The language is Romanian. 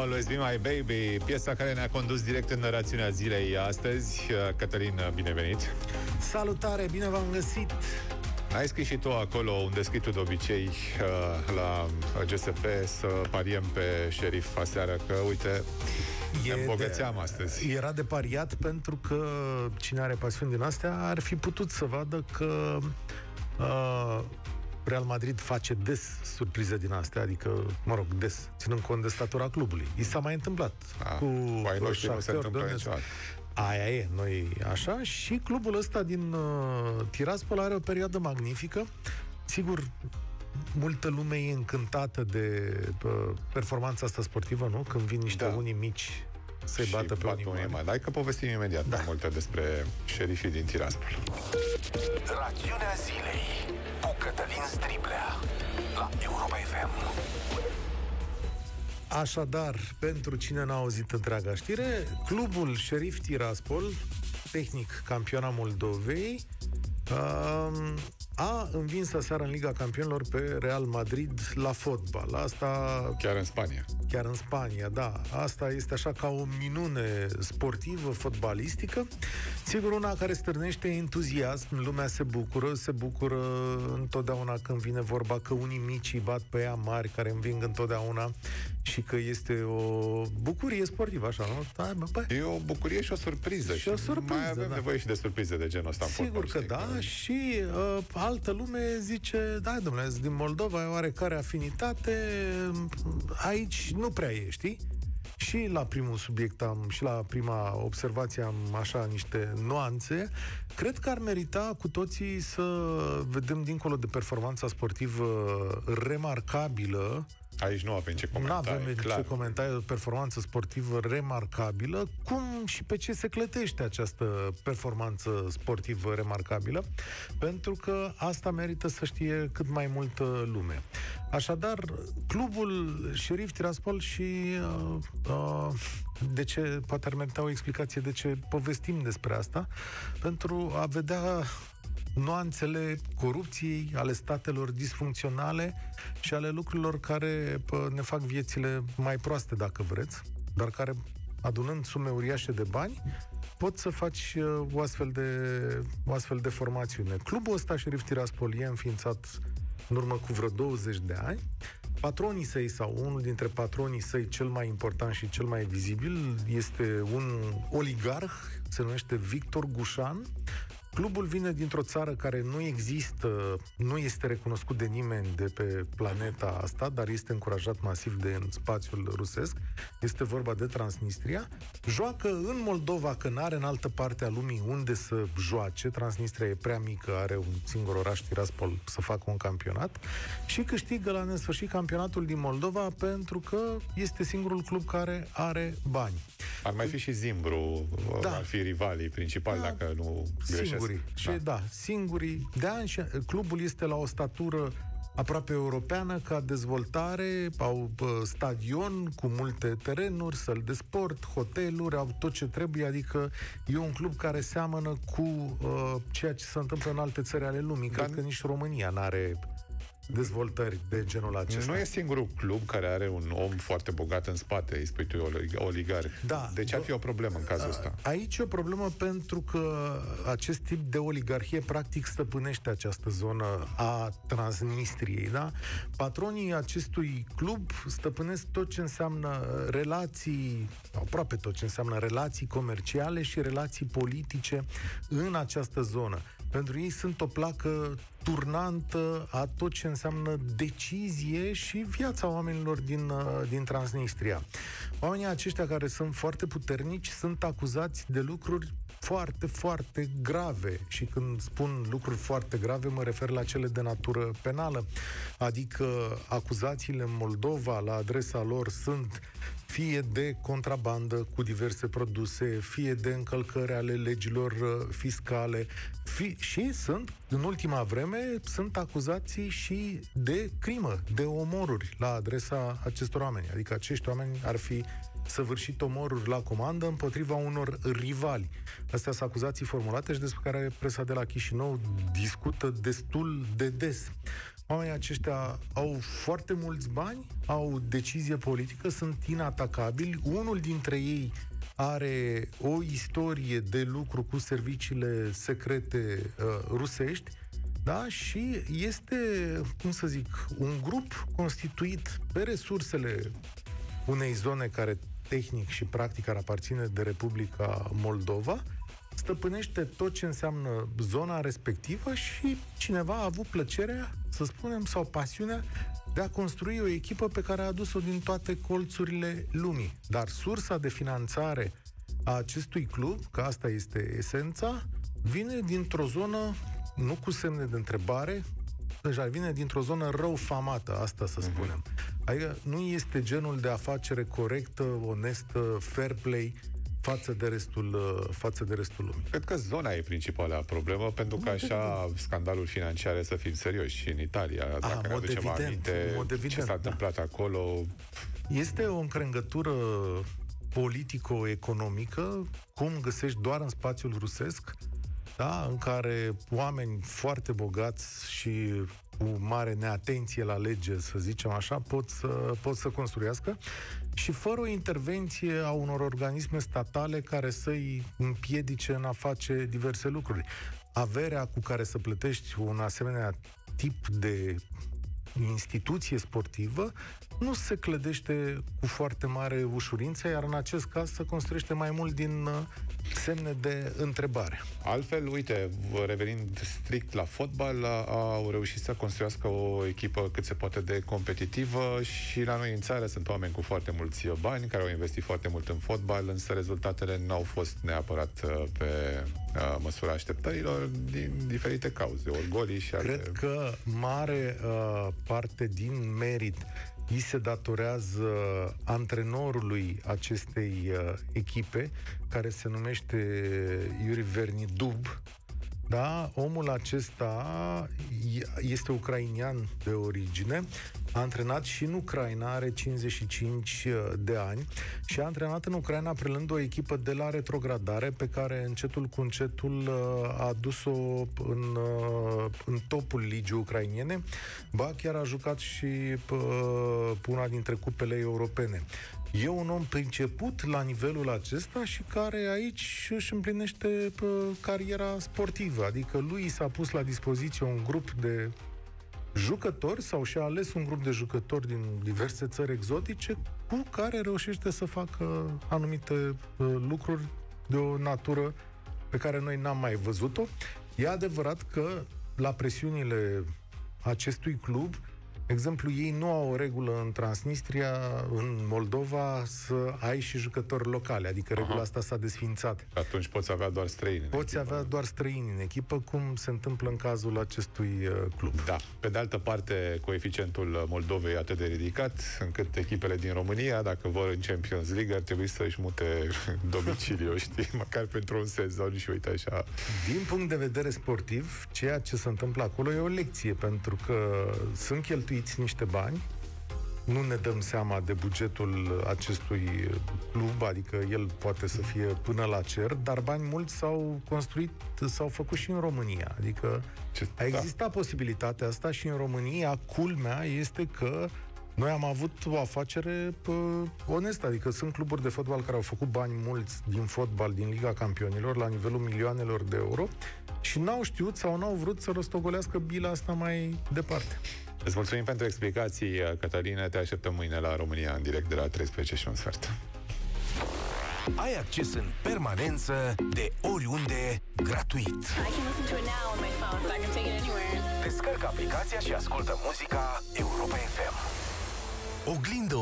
Always Be My Baby, piesa care ne-a condus direct în narațiunea zilei astăzi. Uh, Cătălin, binevenit! Salutare, bine v-am găsit! Ai scris și tu acolo, unde scrii tu de obicei uh, la GSP, să pariem pe șerif aseară, că uite, e ne îmbogățeam de, astăzi. Era de pariat pentru că cine are pasiuni din astea ar fi putut să vadă că uh, Real Madrid face des surprize din astea, adică, mă rog, des, ținând cont de statura clubului. I s-a mai întâmplat A, cu ai noștri nu se întâmplă niciodată. Aia e, noi așa. Și clubul ăsta din uh, Tiraspol are o perioadă magnifică. Sigur, multă lume e încântată de uh, performanța asta sportivă, nu? Când vin niște da. unii mici să-i și bată pe unii mari. mai. Hai că povestim imediat da. multe despre șerifii din Tiraspol. Rațiunea zilei cu Cătălin Striblea la Europa FM. Așadar, pentru cine n-a auzit întreaga știre, clubul Șerif Tiraspol, tehnic campiona Moldovei, um, a învins aseară în Liga Campionilor pe Real Madrid la fotbal. Asta... Chiar în Spania. Chiar în Spania, da. Asta este așa ca o minune sportivă, fotbalistică. Sigur, una care stârnește entuziasm, lumea se bucură, se bucură întotdeauna când vine vorba că unii mici bat pe ea mari, care înving întotdeauna și că este o bucurie sportivă, așa, nu? Da, bă, E o bucurie și o surpriză. Și o surpriză, Mai avem da. nevoie și de surprize de genul ăsta Sigur că da, că... și uh, altă lume zice, da, domnule, din Moldova e oarecare afinitate, aici nu prea e, știi? Și la primul subiect am, și la prima observație am așa niște nuanțe. Cred că ar merita cu toții să vedem dincolo de performanța sportivă remarcabilă Aici nu avem ce comenta. Nu avem ce comenta, o performanță sportivă remarcabilă. Cum și pe ce se clătește această performanță sportivă remarcabilă? Pentru că asta merită să știe cât mai multă lume. Așadar, clubul Șerif Tiraspol și uh, uh, de ce, poate ar merita o explicație de ce povestim despre asta, pentru a vedea nuanțele corupției, ale statelor disfuncționale și ale lucrurilor care ne fac viețile mai proaste, dacă vreți, dar care, adunând sume uriașe de bani, pot să faci uh, o astfel de, o astfel de formațiune. Clubul ăsta, Șerif Tiraspol, e înființat în urmă cu vreo 20 de ani. Patronii săi, sau unul dintre patronii săi cel mai important și cel mai vizibil, este un oligarh, se numește Victor Gușan, Clubul vine dintr-o țară care nu există, nu este recunoscut de nimeni de pe planeta asta, dar este încurajat masiv de în spațiul rusesc. Este vorba de Transnistria. Joacă în Moldova, că nu are în altă parte a lumii unde să joace. Transnistria e prea mică, are un singur oraș, Tiraspol, să facă un campionat. Și câștigă la nesfârșit campionatul din Moldova pentru că este singurul club care are bani. Ar mai fi și Zimbru, da. ar fi rivalii principali, da. dacă nu greșesc. Singurii. Da. Și da, singurii. De ani și clubul este la o statură aproape europeană ca dezvoltare, au stadion cu multe terenuri, săl de sport, hoteluri, au tot ce trebuie, adică e un club care seamănă cu uh, ceea ce se întâmplă în alte țări ale lumii. Dar... Cred că nici România nu are dezvoltări de genul acesta. Nu e singurul club care are un om foarte bogat în spate, îi spui tu oligarh. Da. Deci ar fi o problemă în cazul ăsta. Aici e o problemă pentru că acest tip de oligarhie practic stăpânește această zonă a Transnistriei, da? Patronii acestui club stăpânesc tot ce înseamnă relații, aproape tot ce înseamnă relații comerciale și relații politice în această zonă. Pentru ei sunt o placă turnantă a tot ce înseamnă decizie și viața oamenilor din, uh, din Transnistria. Oamenii aceștia care sunt foarte puternici sunt acuzați de lucruri foarte, foarte grave. Și când spun lucruri foarte grave, mă refer la cele de natură penală. Adică acuzațiile în Moldova la adresa lor sunt fie de contrabandă cu diverse produse, fie de încălcări ale legilor uh, fiscale, fi, și sunt, în ultima vreme, sunt acuzații și de crimă, de omoruri la adresa acestor oameni. Adică acești oameni ar fi săvârșit omoruri la comandă împotriva unor rivali. Astea sunt acuzații formulate și despre care presa de la Chișinău discută destul de des. Oamenii aceștia au foarte mulți bani, au decizie politică, sunt inatacabili. Unul dintre ei are o istorie de lucru cu serviciile secrete uh, rusești, da? Și este, cum să zic, un grup constituit pe resursele unei zone care tehnic și practic ar aparține de Republica Moldova, stăpânește tot ce înseamnă zona respectivă și cineva a avut plăcerea, să spunem, sau pasiunea de a construi o echipă pe care a adus-o din toate colțurile lumii. Dar sursa de finanțare a acestui club, că asta este esența, vine dintr-o zonă nu cu semne de întrebare, deja vine dintr-o zonă rău famată, asta să mhm. spunem. Adică nu este genul de afacere corectă, onestă, fair play, față de restul, uh, față de restul lumii. Cred că zona e principala problemă, pentru că așa scandalul financiar să fim serioși și în Italia, ah, dacă ne aducem evident, aminte mod evident, ce s-a întâmplat da. acolo. Este o încrengătură politico-economică, cum găsești doar în spațiul rusesc, da? în care oameni foarte bogați și cu mare neatenție la lege, să zicem așa, pot să, pot să construiască și fără o intervenție a unor organisme statale care să-i împiedice în a face diverse lucruri. Averea cu care să plătești un asemenea tip de instituție sportivă nu se clădește cu foarte mare ușurință, iar în acest caz se construiește mai mult din uh, semne de întrebare. Altfel, uite, revenind strict la fotbal, au reușit să construiască o echipă cât se poate de competitivă și la noi în țară sunt oameni cu foarte mulți bani care au investit foarte mult în fotbal, însă rezultatele nu au fost neapărat uh, pe uh, măsura așteptărilor din diferite cauze, orgolii și alte... Cred că mare uh, parte din merit îi se datorează antrenorului acestei uh, echipe, care se numește Yuri Vernidub, da, omul acesta este ucrainian de origine, a antrenat și în Ucraina, are 55 uh, de ani și a antrenat în Ucraina prelând o echipă de la retrogradare pe care încetul cu încetul uh, a dus-o în, uh, în topul ligii ucrainiene. Ba chiar a jucat și una dintre cupele europene. E un om priceput la nivelul acesta și care aici își împlinește cariera sportivă. Adică lui s-a pus la dispoziție un grup de jucători sau și-a ales un grup de jucători din diverse țări exotice cu care reușește să facă anumite uh, lucruri de o natură pe care noi n-am mai văzut-o. E adevărat că la presiunile acestui club exemplu, ei nu au o regulă în Transnistria, în Moldova, să ai și jucători locale, adică Aha. regula asta s-a desfințat. Atunci poți avea doar străini. Poți echipă. avea doar străini în echipă, cum se întâmplă în cazul acestui uh, club. Da. Pe de altă parte, coeficientul Moldovei e atât de ridicat, încât echipele din România, dacă vor în Champions League, ar trebui să-și mute domiciliu, știi, măcar pentru un sezon și uite așa. Din punct de vedere sportiv, ceea ce se întâmplă acolo e o lecție, pentru că sunt cheltuiți cheltuiți niște bani, nu ne dăm seama de bugetul acestui club, adică el poate să fie până la cer, dar bani mulți s-au construit, s-au făcut și în România. Adică Ce, a existat da. posibilitatea asta și în România, culmea este că noi am avut o afacere pă, onestă, adică sunt cluburi de fotbal care au făcut bani mulți din fotbal, din Liga Campionilor, la nivelul milioanelor de euro și n-au știut sau n-au vrut să răstogolească bila asta mai departe. Îți mulțumim pentru explicații, Cătălina. Te așteptăm mâine la România în direct de la 13 și un sfert. Ai acces în permanență de oriunde gratuit. Descarcă aplicația și ascultă muzica Europa FM. Oglindă